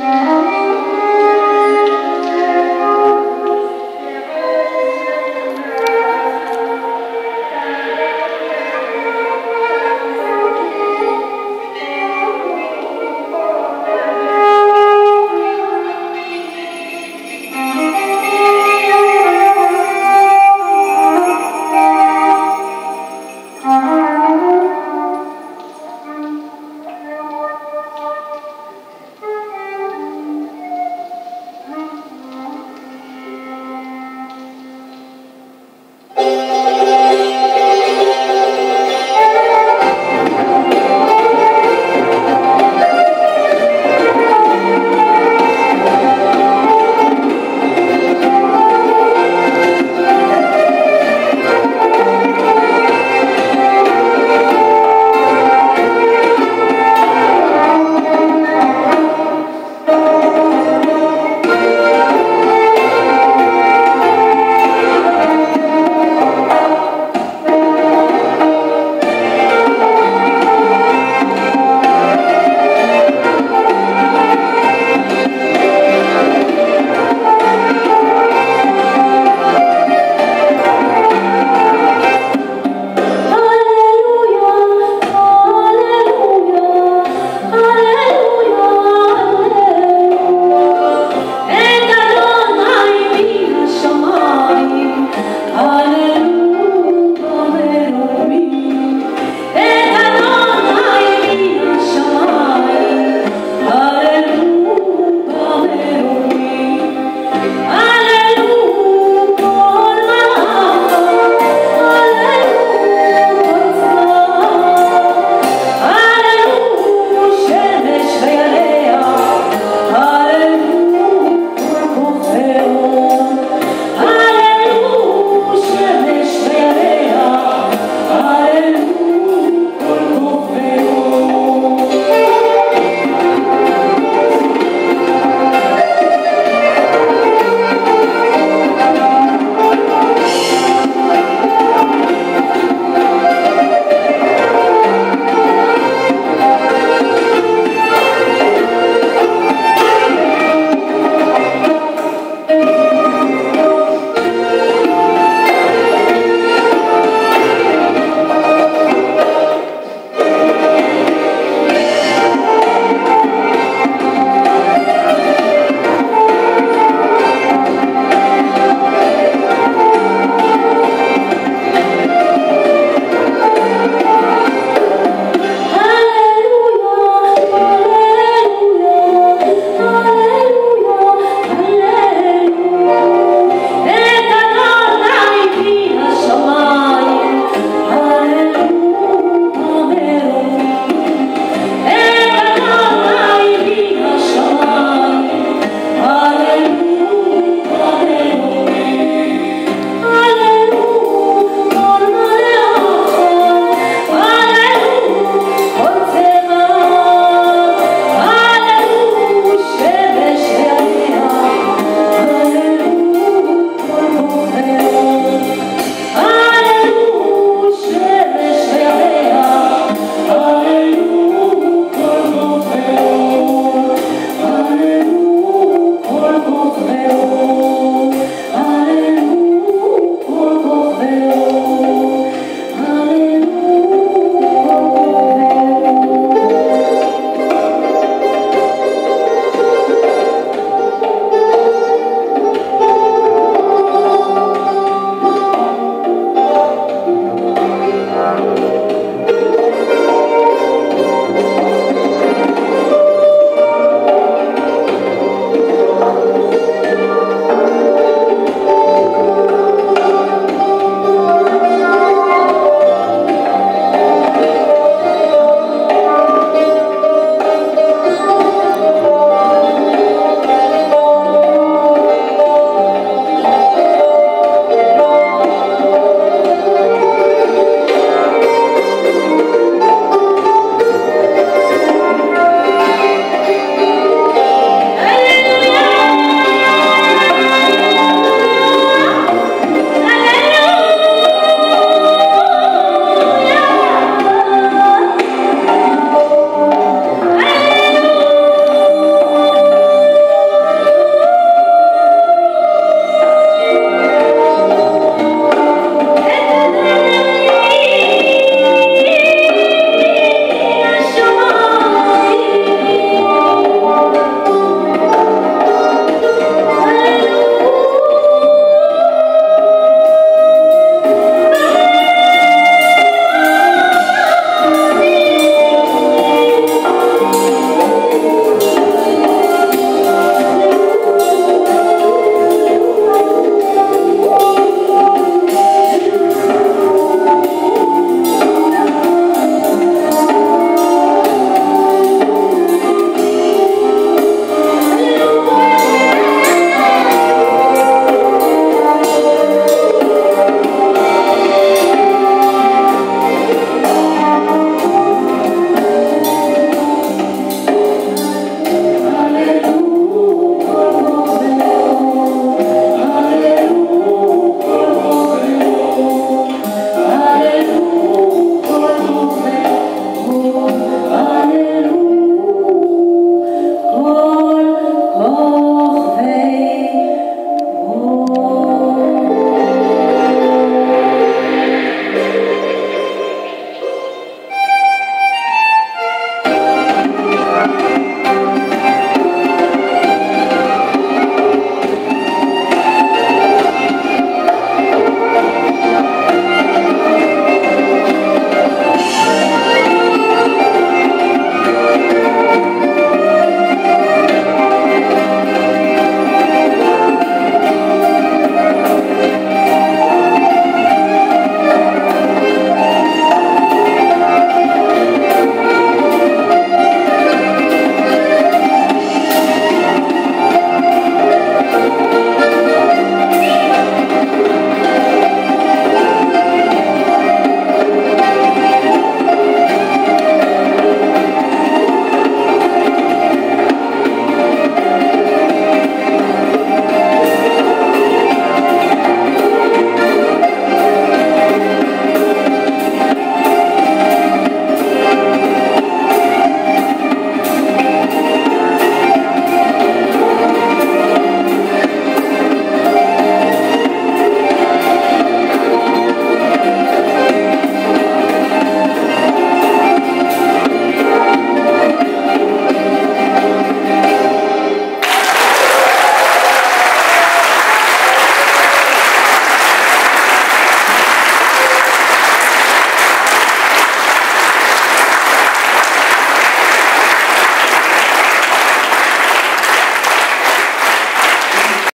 Yeah.